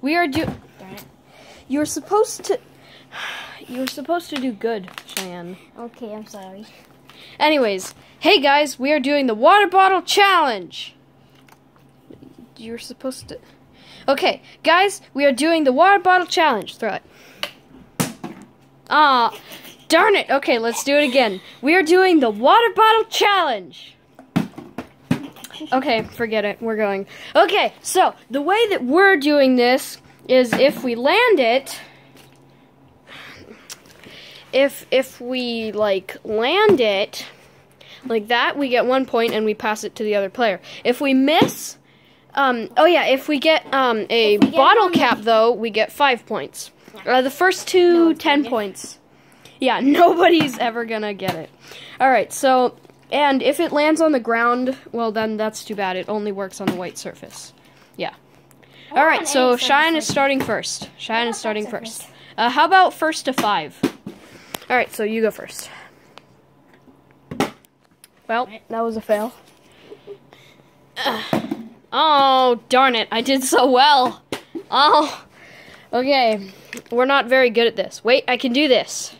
We are do. Darn it. You're supposed to. You're supposed to do good, Cheyenne. Okay, I'm sorry. Anyways, hey guys, we are doing the water bottle challenge. You're supposed to. Okay, guys, we are doing the water bottle challenge. Throw it. Ah, darn it. Okay, let's do it again. We are doing the water bottle challenge. Okay, forget it. We're going. Okay, so the way that we're doing this is if we land it if if we like land it like that, we get one point and we pass it to the other player. If we miss, um, oh yeah, if we get um, a get bottle cap though, we get five points. Uh, the first two, No ten gonna get it. points. Yeah, nobody's ever gonna get it. All right, so and if it lands on the ground, well then that's too bad. It only works on the white surface. Yeah. All on so Cheyenne is starting first. Cheyenne is starting first. Uh, how about first to five? All right, so you go first. Well, that was a fail. Ugh. Oh, darn it. I did so well. Oh. Okay. We're not very good at this. Wait, I can do this.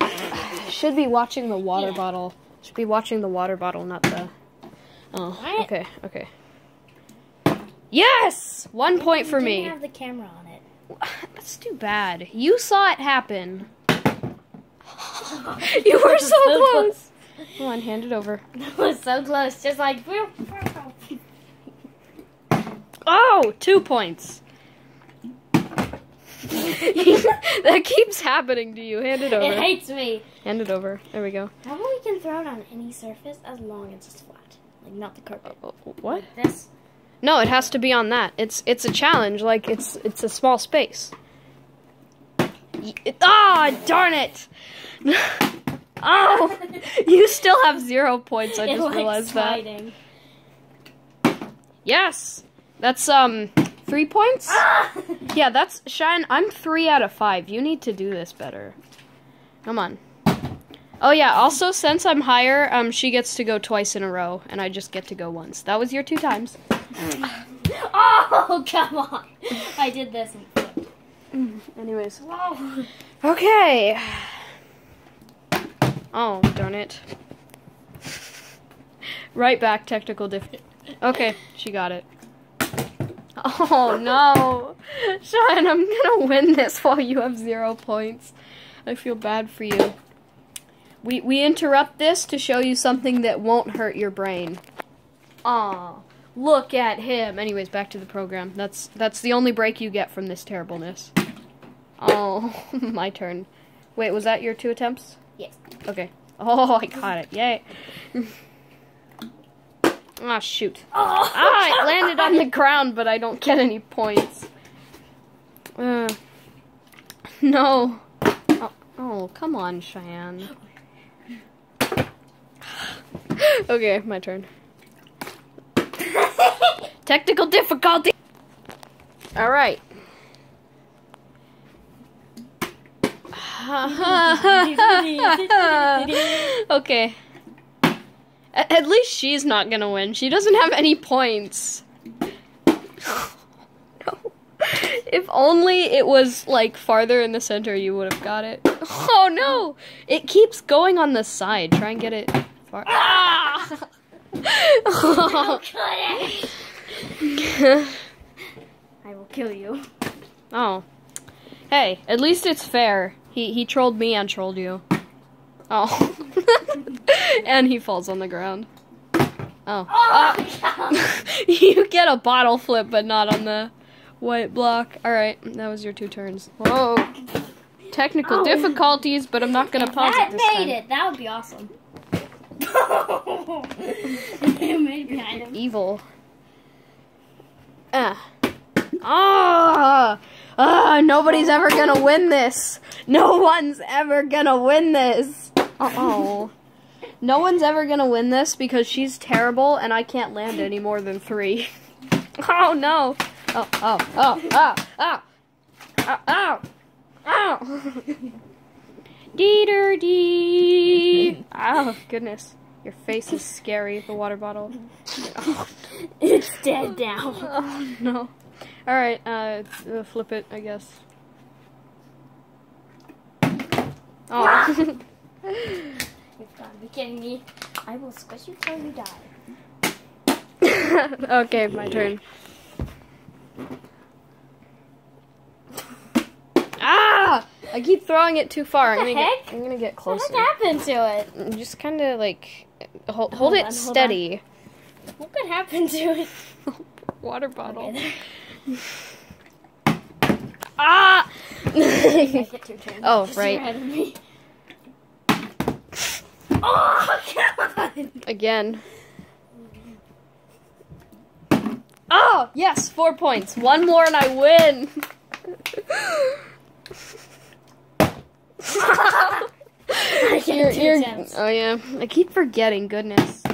Should be watching the water Yeah. bottle. Should be watching the water bottle, not the. Oh, What? okay, okay. Yes! One point for me. have the camera on it. That's too bad. You saw it happen. you were so So close. Come on, hand it over. That was so close. Just like. Oh, two points. that keeps happening to you. Hand it over. It hates me. Hand it over. There we go. How about we can throw it on any surface as long as it's flat, like not the carpet. Oh, What? Like this. No, it has to be on that. It's it's a challenge. Like it's it's a small space. Y- it- Ah, darn it! oh, you still have zero points. I it just likes realized that. sliding. Yes, that's um three points. Ah! Yeah, that's Shine. I'm three out of five. You need to do this better. Come on. Oh yeah. Also, since I'm higher, um, she gets to go twice in a row, and I just get to go once. That was your two times. oh come on! I did this and flipped. Anyways. Whoa! Okay. Oh darn it. Right back. Technical diff. Okay, she got it. Oh no, Sean, I'm gonna win this while you have zero points. I feel bad for you. We we interrupt this to show you something that won't hurt your brain. Aw, look at him. Anyways, back to the program. That's that's the only break you get from this terribleness. Oh, my turn. Wait, was that your two attempts? Yes. Okay. Oh, I caught it. Yay. Ah, shoot. Oh, Ah, it landed on the ground, but I don't get any points. Uh, no. Oh, oh, come on, Cheyenne. okay, my turn. Technical difficulty. All right. okay. A- At least she's not gonna win. She doesn't have any points. no. If only it was like farther in the center, you would have got it. Oh no! It keeps going on the side. Try and get it far. Ah! I will kill you. oh. Hey, at least it's fair. He he trolled me and trolled you. Oh. and he falls on the ground. Oh. Ah. you get a bottle flip, but not on the white block. Alright, that was your two turns. Whoa. Technical Oh. difficulties, but I'm not gonna If pause that it this made time. it. That would be awesome. made behind him. Evil. Ah. Ah! Ah! Nobody's ever gonna win this. No one's ever gonna win this. Oh. No one's ever gonna win this because she's terrible and I can't land any more than three. Oh no! Oh, oh, oh, oh, oh! Oh, ow! Ow! Dee dee! Oh, goodness. Your face is scary, the water bottle. Oh, It's dead now. oh no. All right, uh, uh, flip it, I guess. Oh. You've got to be kidding me. I will squish you till you die. okay, my turn. Ah! I keep throwing it too far. I'm gonna heck? get. I'm gonna get closer. What happened to it? Just kind of like hold, hold Hold it on, hold steady. What could happen to it? Water bottle. Okay, Ah! I get your turn. Oh, Just right. You're ahead of me. Oh, God! Again. Oh yes, four points. One more and I win. I You're- you're- oh yeah, I keep forgetting. Goodness.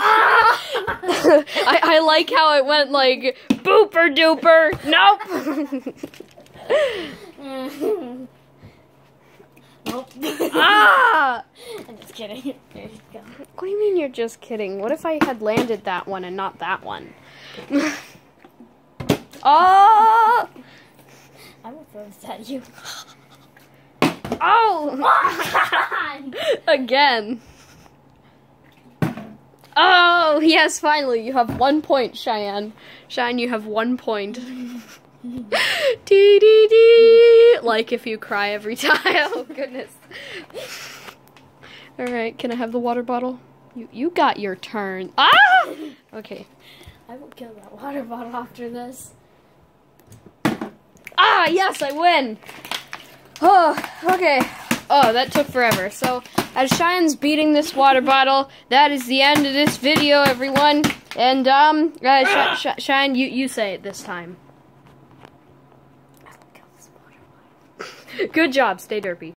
I, I like how it went like booper duper. Nope. Nope. ah! I'm just kidding. There you go. What do you mean you're just kidding? What if I had landed that one and not that one? oh! I will throw this at you. Oh! Again. Oh, yes, finally. You have one point, Cheyenne. Cheyenne, you have one point. Dee dee dee. Like if you cry every time. Oh, goodness. Alright, can I have the water bottle? You, you got your turn. Ah! Okay. I will kill that water bottle after this. Ah, yes, I win. Oh, okay. Oh, that took forever. So, as Cheyenne's beating this water bottle, that is the end of this video, everyone. And, um, uh, Sh- Sh- Cheyenne, you, you say it this time. I will kill this water bottle. Good job. Stay derpy.